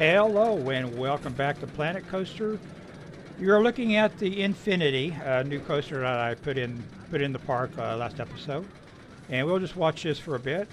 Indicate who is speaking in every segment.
Speaker 1: Hello and welcome back to Planet Coaster. You're looking at the N-Finity, a new coaster that I put in put in the park uh, last episode, and we'll just watch this for a bit.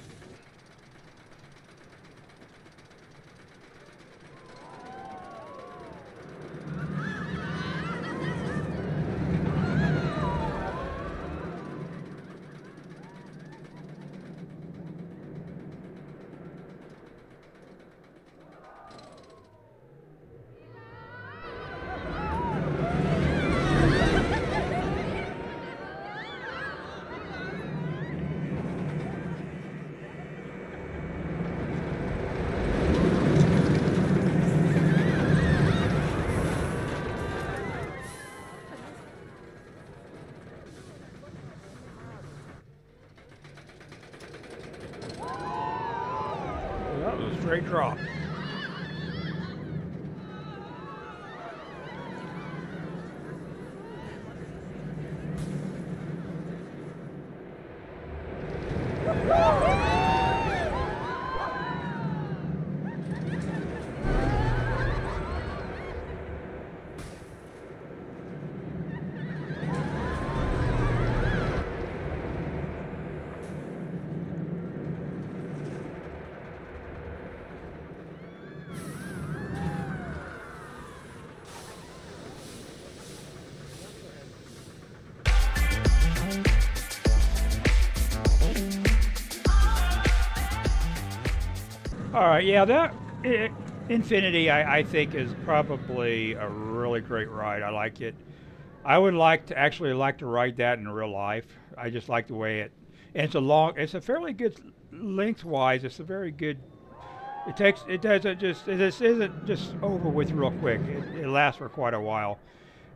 Speaker 1: All right, yeah, that i N-Finity, I, I think, is probably a really great ride. I like it. I would like to actually like to ride that in real life. I just like the way it. And it's a long. It's a fairly good lengthwise. It's a very good. It takes. It doesn't just. It just isn't just over with real quick. It, it lasts for quite a while.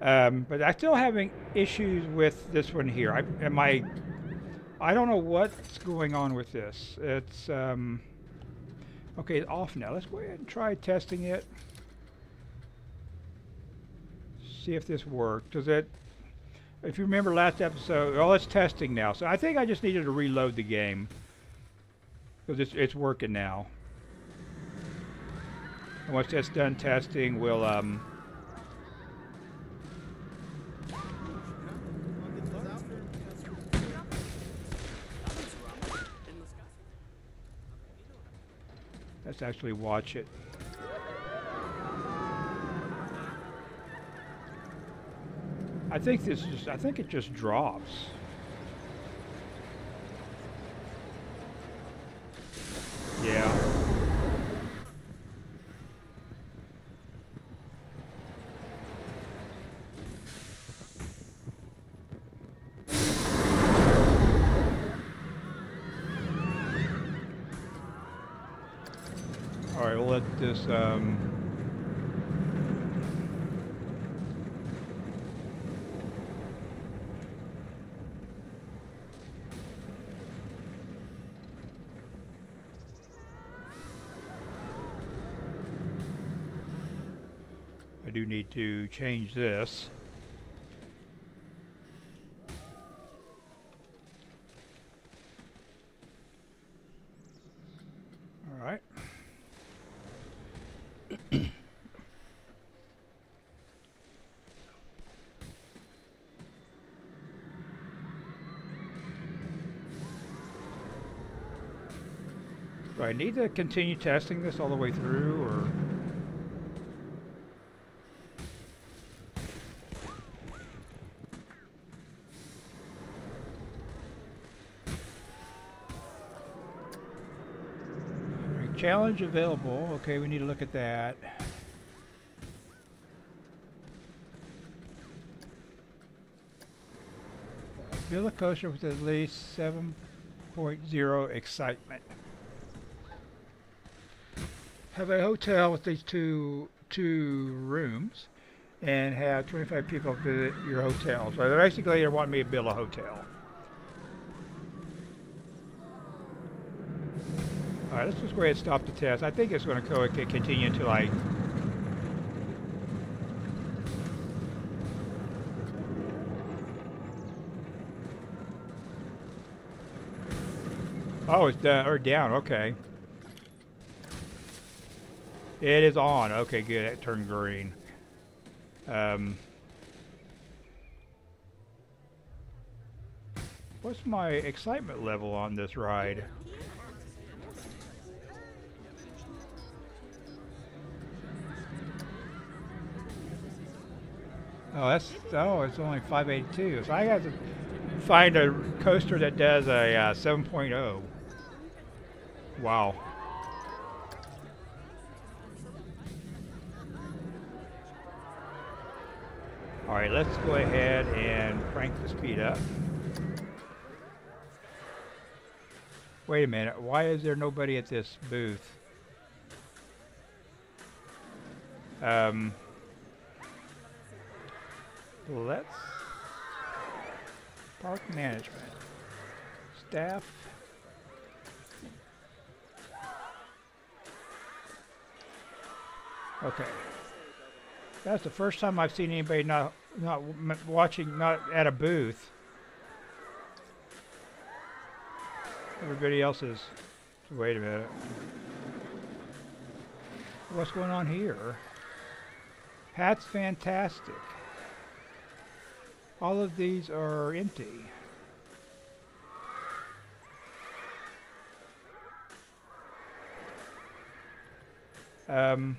Speaker 1: Um, but I'm still having issues with this one here. I, am I? I don't know what's going on with this. It's. Um, Okay, off now. Let's go ahead and try testing it. See if this worked. Does it? If you remember last episode, oh, it's testing now. So I think I just needed to reload the game because it's it's working now. And once that's done testing, we'll um. Let's actually watch it. I think this just I think it just drops. Yeah. All Um, I do need to change this. All right. Do I need to continue testing this all the way through, or? Challenge available. Okay, we need to look at that. Build a coaster with at least 7.0 excitement. Have a hotel with these two two rooms, and have 25 people visit your hotel. So they're basically they want me to build a hotel. All right, let's just go ahead and stop the test. I think it's going to go continue until I Oh, it's down, or down, okay. It is on. Okay, good. It turned green. Um, what's my excitement level on this ride? Oh, that's oh, it's only 582. So I got to find a coaster that does a uh, 7.0. Wow. Let's go ahead and crank the speed up. Wait a minute, why is there nobody at this booth? Um, let's park management staff okay that's the first time I've seen anybody not not watching not at a booth everybody else is wait a minute what's going on here Pat's fantastic all of these are empty. Um,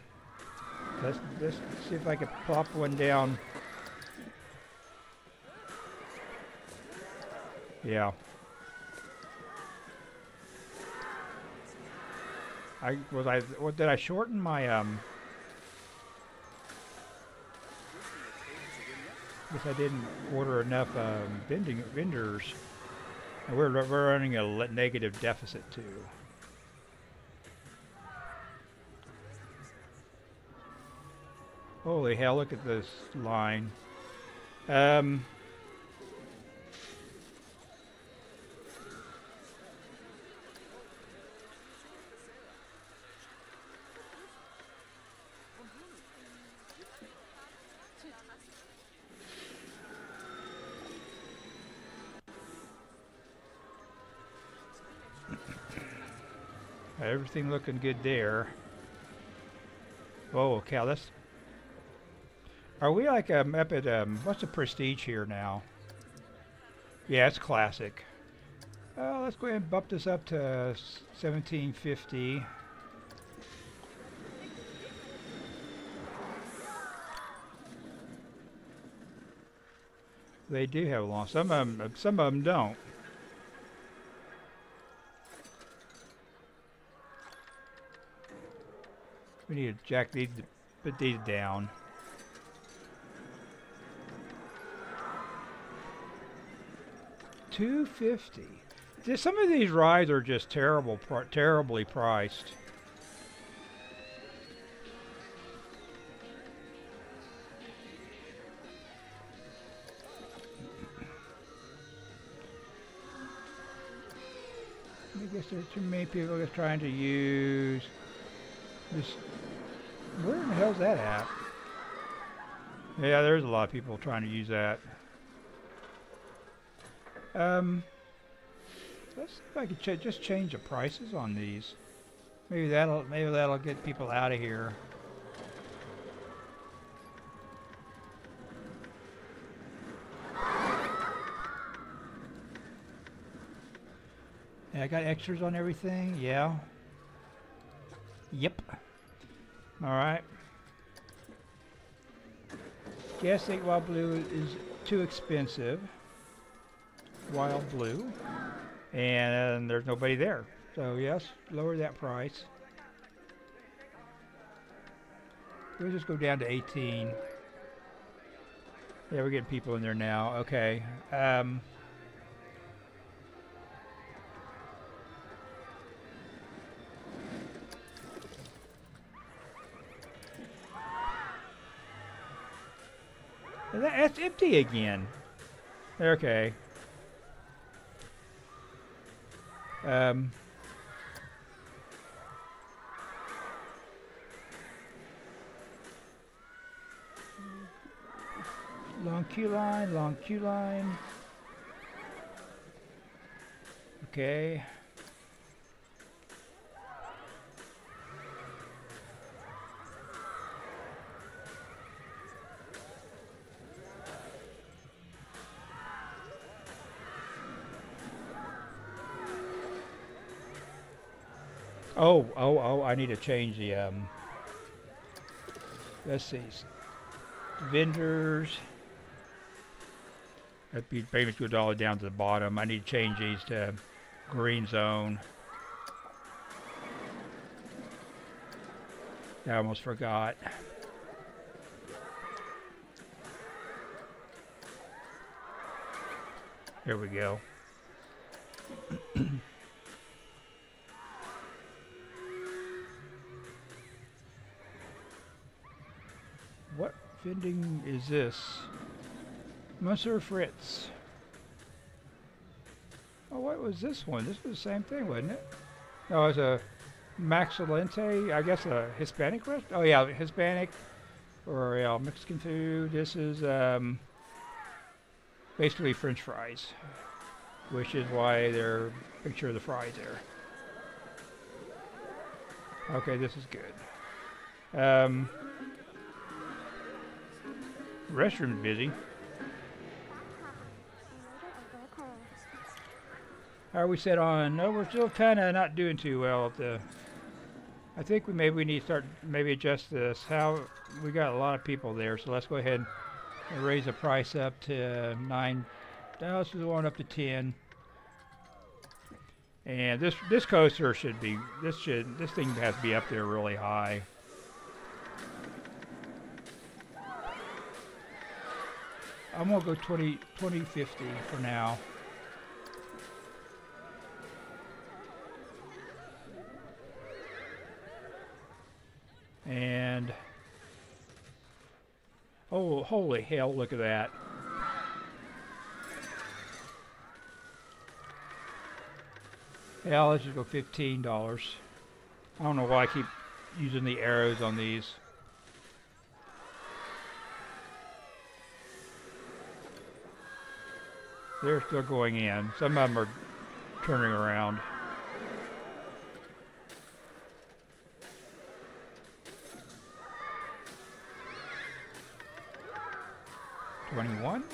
Speaker 1: let's, let's see if I can plop one down. Yeah. I was I what did I shorten my um guess I didn't order enough um, vending vendors. And we're, we're running a negative deficit too. Holy hell, look at this line. Um, Everything looking good there. Oh, cow, that's... Are we like um, up at, um, what's the prestige here now? Yeah, it's classic. Uh, let's go ahead and bump this up to 1750. They do have a long, some of them, some of them don't. We need to jack these, put these down. Two fifty. Some of these rides are just terrible, terribly priced. I guess there's too many people just trying to use this where in the hell's that at? Yeah, there's a lot of people trying to use that. Um, let's see if I can ch just change the prices on these. Maybe that'll maybe that'll get people out of here. Yeah, I got extras on everything. Yeah. Yep. All right. Gas Tank Wild Blue is too expensive. Wild Blue. And there's nobody there. So yes, lower that price. We'll just go down to 18. Yeah, we're getting people in there now. Okay. Um, That's empty again. Okay. Um. Long queue line, long queue line. Okay. Oh, oh, oh, I need to change the, um, let's see, vendors. That'd be payments go all the way down to the bottom. I need to change these to green zone. I almost forgot. Here we go. vending is this? Monsieur Fritz. Oh, what was this one? This was the same thing, wasn't it? No, it was a Maxilente, I guess a Hispanic restaurant? Oh, yeah, Hispanic or yeah, Mexican food. This is um, basically French fries, which is why they're picture of the fries there. Okay, this is good. Um, restroom's busy. Are we set on? No, we're still kind of not doing too well at the. I think we maybe we need to start maybe adjust this. How we got a lot of people there, so let's go ahead and raise the price up to nine. Now let's go on up to ten. And this this coaster should be this should this thing has to be up there really high. I'm gonna go 20, 2050 for now. And oh, holy hell! Look at that. Yeah, let's just go fifteen dollars. I don't know why I keep using the arrows on these. They're still going in. Some of them are turning around. 21.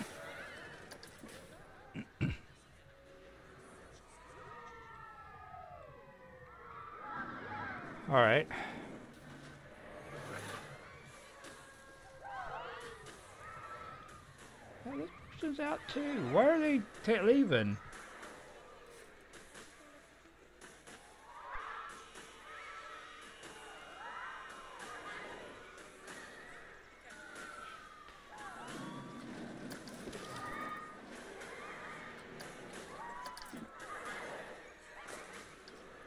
Speaker 1: All right. Person's out too. Why are they leaving?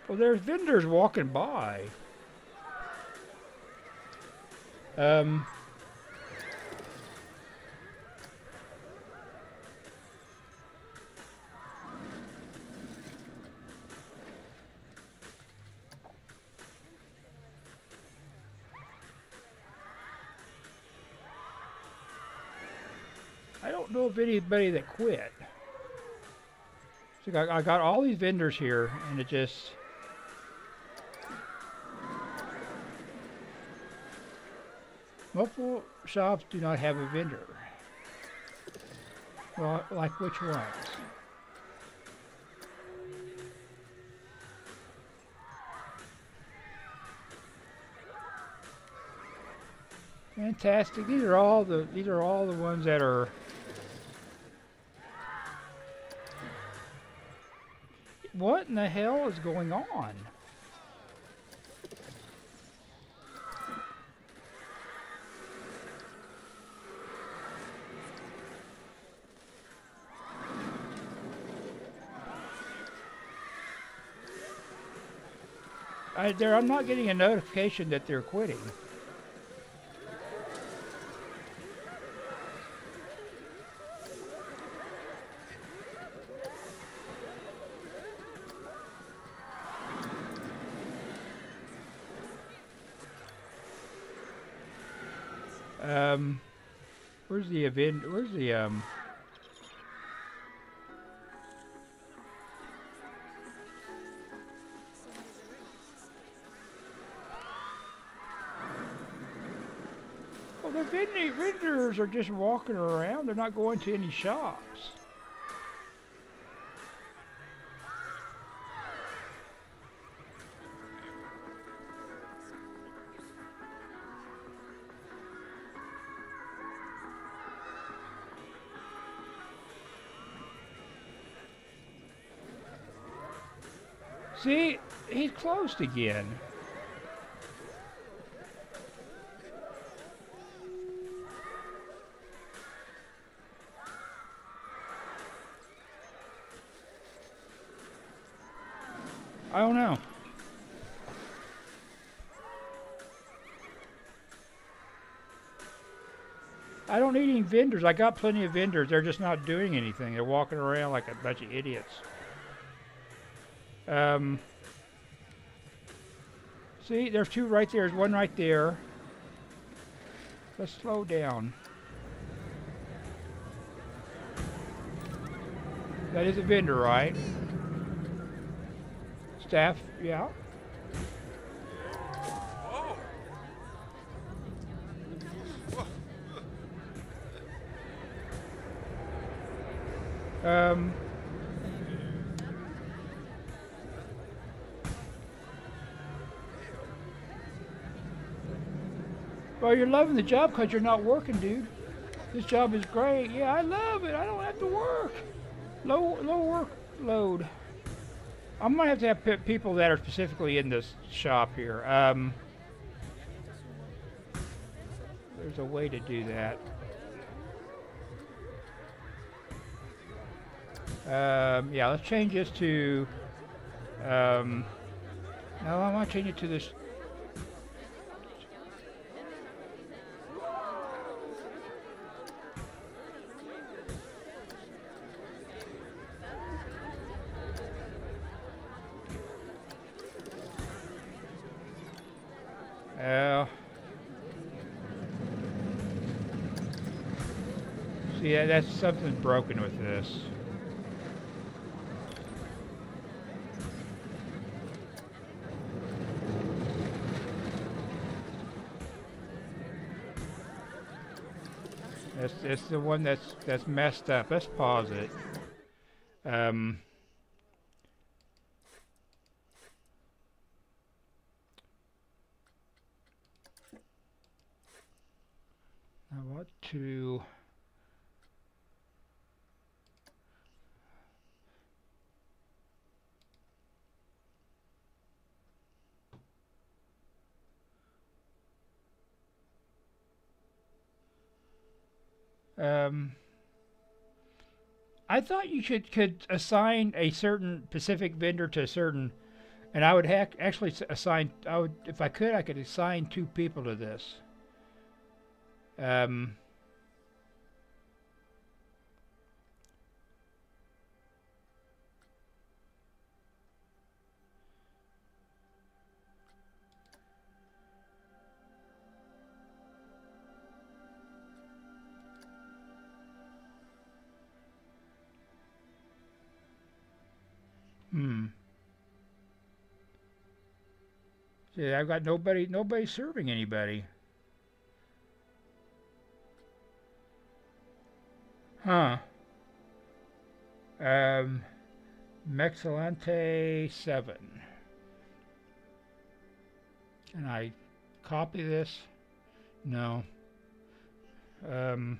Speaker 1: Well, there's vendors walking by. Um... Anybody that quit. So I, I got all these vendors here, and it just Multiple shops do not have a vendor. Well, like which ones? Fantastic. These are all the these are all the ones that are What in the hell is going on? I, I'm not getting a notification that they're quitting. Um, where's the event? Where's the um? vendors are just walking around. They're not going to any shops. See, he's closed again. I don't know. I don't need any vendors. I got plenty of vendors. They're just not doing anything. They're walking around like a bunch of idiots. Um, see, there's two right there. There's one right there. Let's slow down. That is a vendor, right? Staff, yeah. Um, well, you're loving the job because you're not working, dude. This job is great. Yeah, I love it. I don't have to work. Low, low workload. I'm gonna have to have people that are specifically in this shop here. Um, there's a way to do that. Um, yeah, let's change this to. Um, no, I want to change it to this. Uh, see, yeah, that's something broken with this. That's that's the one that's that's messed up. Let's pause it. Um. I want to. Um, I thought you should could assign a certain Pacific vendor to a certain, and I would actually assign. I would, if I could, I could assign two people to this. Um, See, I've got nobody, nobody serving anybody. Huh. Um, Mexilante 7. Can I copy this? No. Um,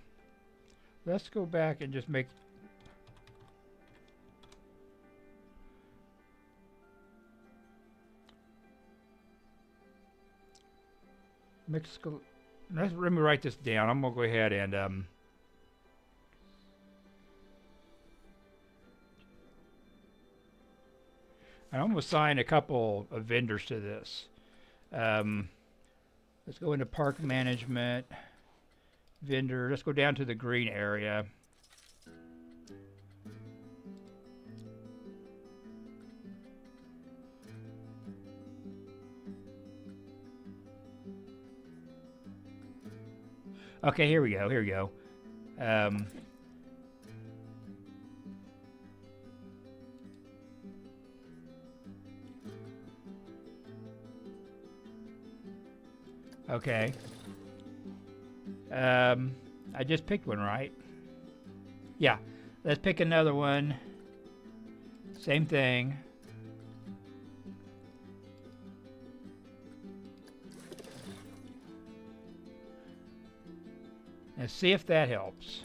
Speaker 1: let's go back and just make Mexico. Let's, me write this down. I'm gonna go ahead and um, I'm gonna assign a couple of vendors to this. Um, let's go into park management vendor. Let's go down to the green area. Okay, here we go. Here we go. Um, okay. Um, I just picked one, right? Yeah. Let's pick another one. Same thing. and see if that helps.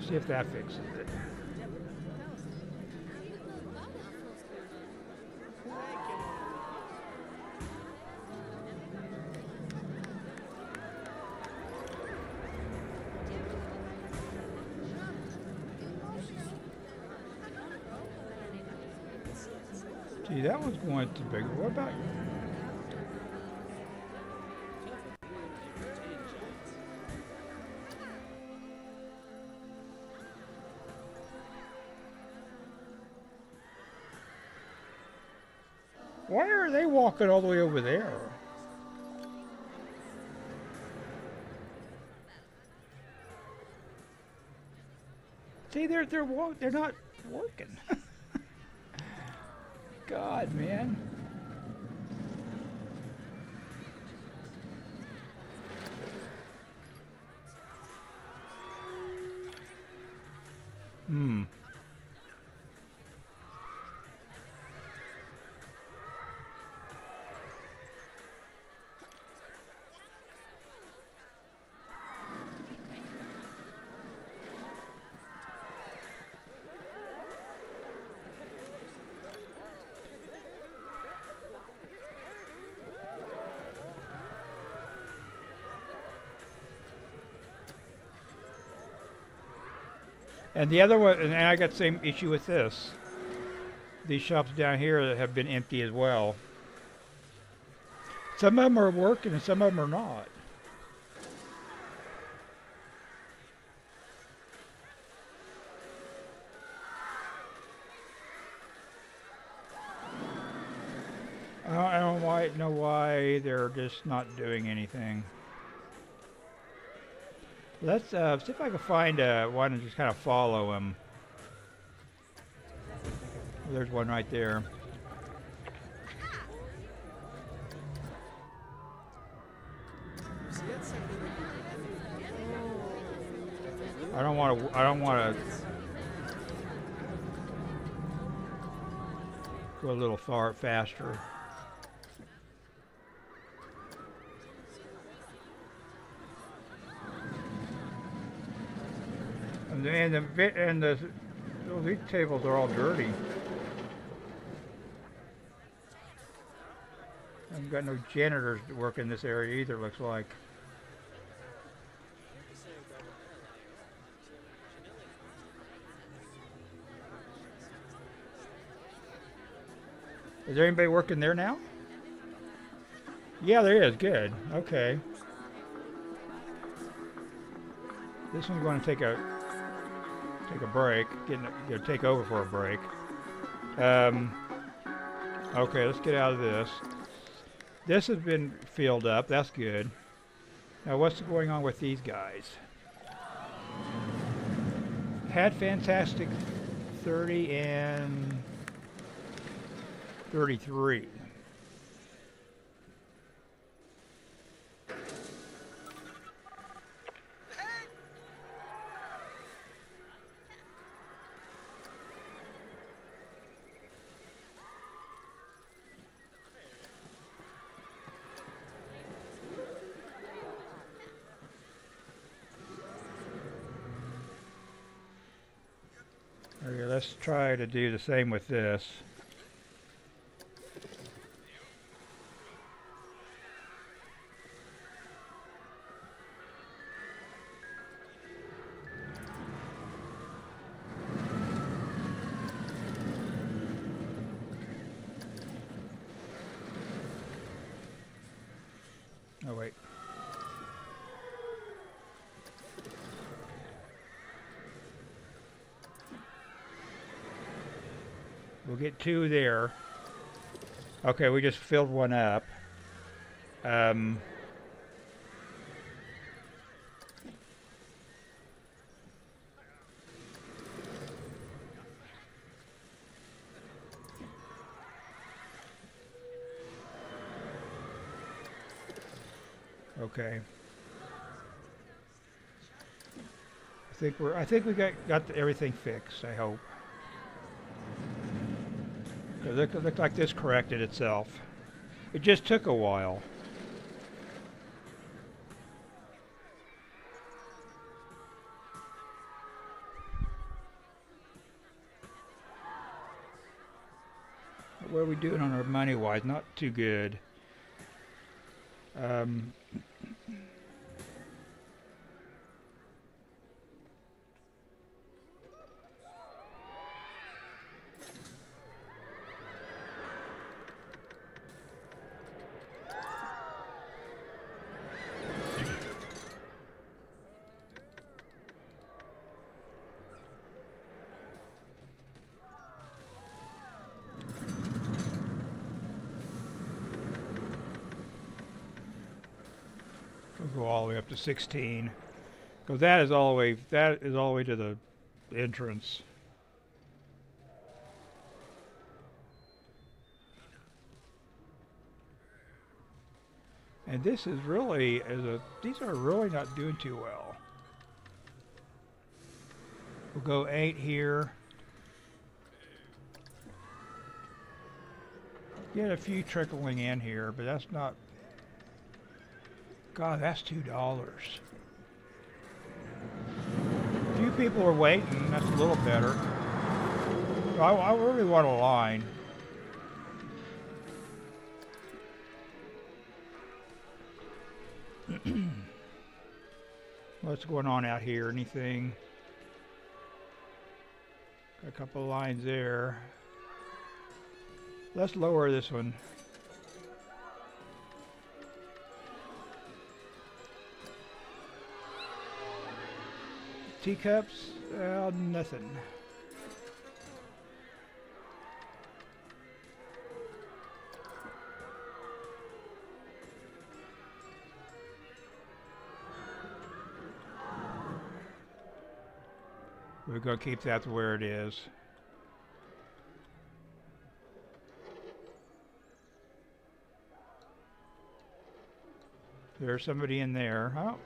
Speaker 1: See if that fixes it. Gee, that was going too big. What about They walking all the way over there? See, they're they're wa- they're not working. God, man. Hmm. And the other one, and I got the same issue with this. These shops down here have been empty as well. Some of them are working and some of them are not. I don't, I don't know why they're just not doing anything. Let's uh, see if I can find uh, one and just kind of follow him. There's one right there. I don't want to. I don't want to go a little far faster. And the and the, and the oh, these tables are all dirty. I've got no janitors to work in this area either. Looks like. Is there anybody working there now? Yeah, there is. Good. Okay. This one's going to take a take a break. Getting you know, take over for a break. Um, okay, let's get out of this. This has been filled up. That's good. Now, what's going on with these guys? Had fantastic 30 and 33. Okay, let's try to do the same with this. Oh wait. We'll get two there. Okay, we just filled one up. Um, okay. I think we're. I think we got got everything fixed. I hope. It looked, like this corrected itself. It just took a while. What are we doing on our money wise? Not too good. Um, go all the way up to 16. Because that is all the way, that is all the way to the entrance. And this is really, as a, these are really not doing too well. We'll go eight here. Get a few trickling in here, but that's not, God, that's two dollars. A few people are waiting, that's a little better. I, I really want a line. What's going on out here? Anything? Got a couple of lines there. Let's lower this one. Teacups? Uh, nothing. We're going to keep that where it is. There's somebody in there. Oh.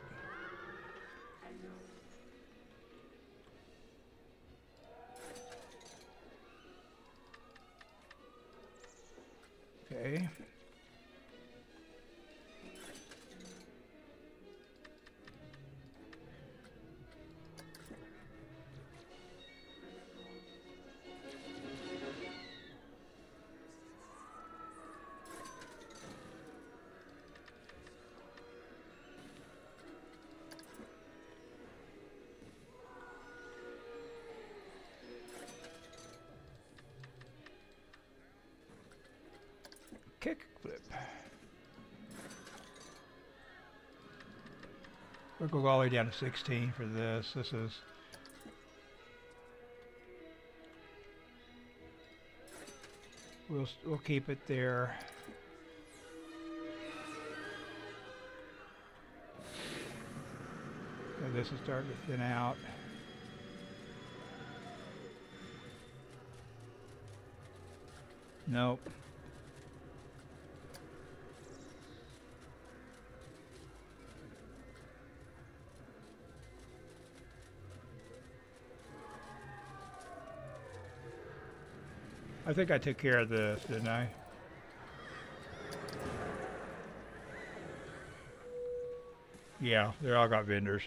Speaker 1: We'll go all the way down to 16 for this. This is we'll we'll keep it there. So this is starting to thin out. Nope. I think I took care of this, didn't I? Yeah, they all got vendors.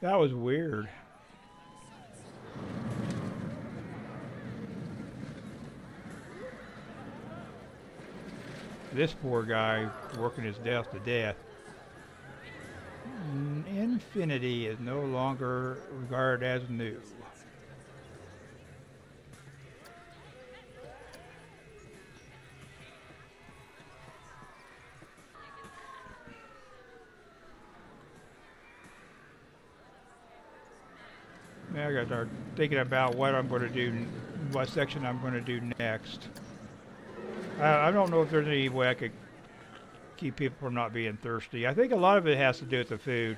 Speaker 1: That was weird. This poor guy working his death to death. N-Finity is no longer regarded as new. Gotta thinking about what I'm going to do, what section I'm going to do next. I, I don't know if there's any way I could keep people from not being thirsty. I think a lot of it has to do with the food.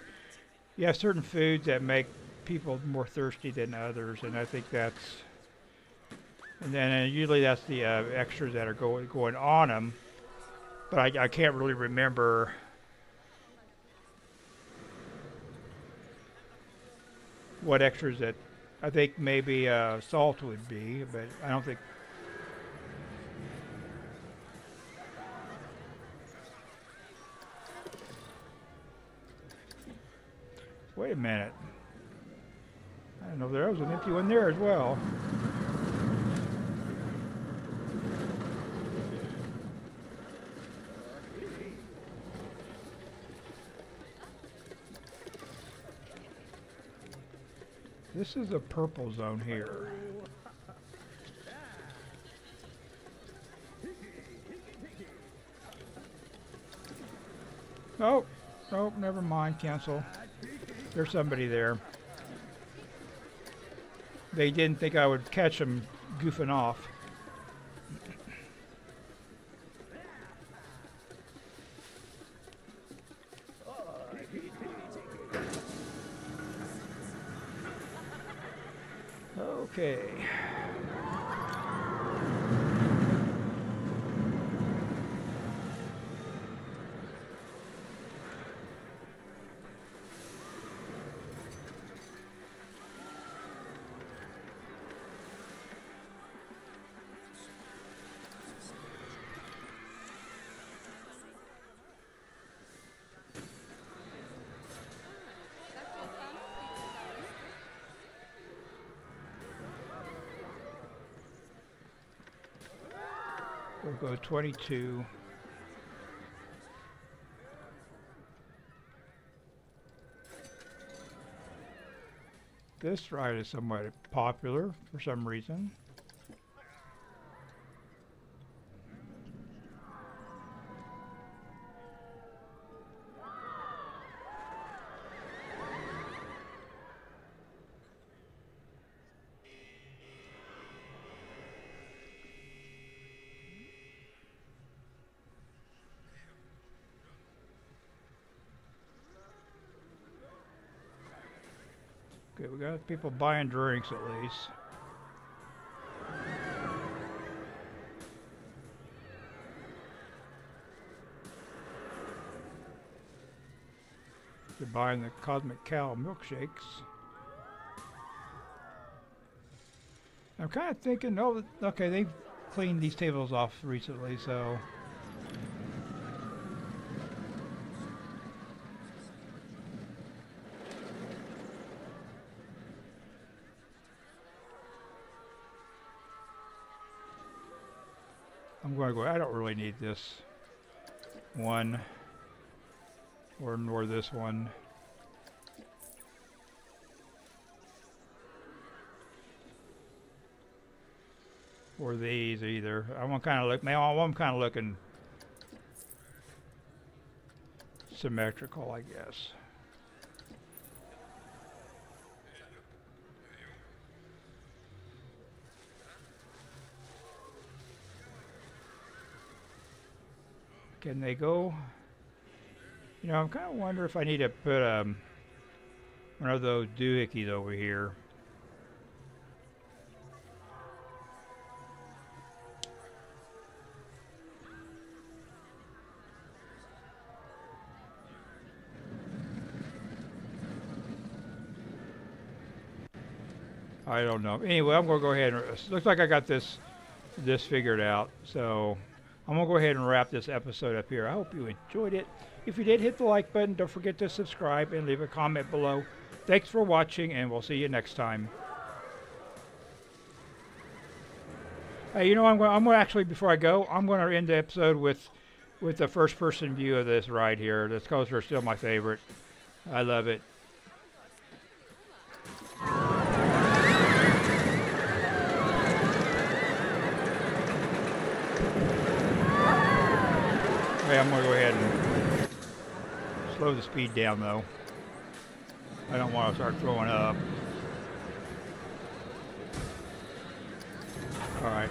Speaker 1: You have certain foods that make people more thirsty than others, and I think that's. And then uh, usually that's the uh, extras that are going going on them, but I, I can't really remember. What extras that I think maybe uh, salt would be, but I don't think Wait a minute. I don't know if there was an empty one there as well. This is a purple zone here. Nope. Nope, never mind. Cancel. There's somebody there. They didn't think I would catch them goofing off. Okay. We'll go 22. This ride is somewhat popular for some reason. People buying drinks at least. They're buying the Cosmic Cow milkshakes. I'm kind of thinking, oh, okay, they've cleaned these tables off recently, so I'm to go, I don't really need this one or nor this one. Or these either. I want kind of look, I'm kind of looking symmetrical, I guess. Can they go? You know, I'm kind of wonder if I need to put um, one of those doohickeys over here. I don't know. Anyway, I'm going to go ahead and looks like I got this this figured out. So I'm going to go ahead and wrap this episode up here. I hope you enjoyed it. If you did, hit the like button. Don't forget to subscribe and leave a comment below. Thanks for watching, and we'll see you next time. Hey, you know, I'm going. I'm going to actually before I go, I'm going to end the episode with with the first person view of this ride here. This coaster is still my favorite. I love it. I'm going to go ahead and slow the speed down though. I don't want to start throwing up. All right.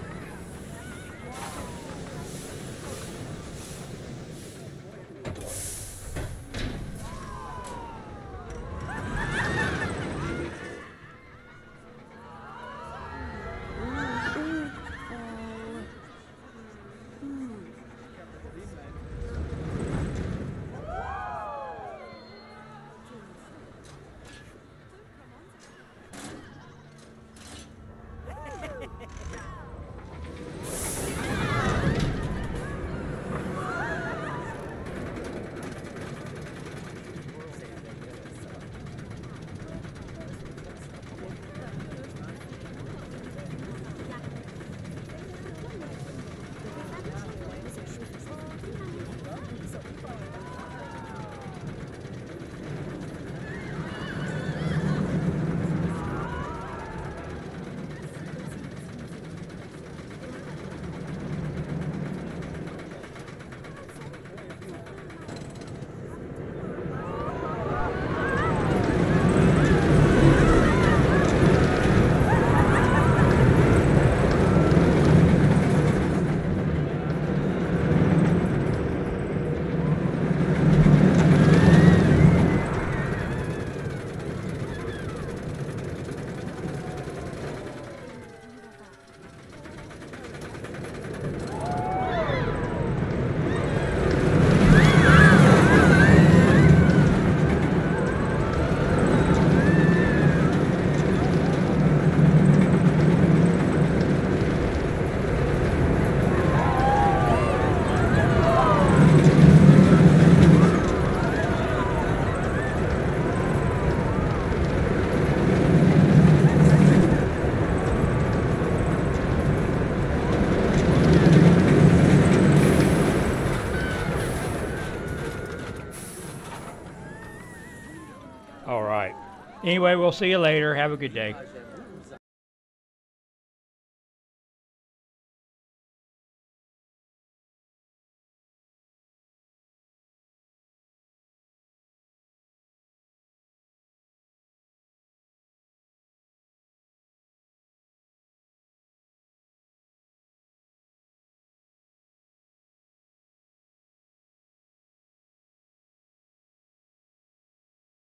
Speaker 1: Anyway, we'll see you later. Have a good day.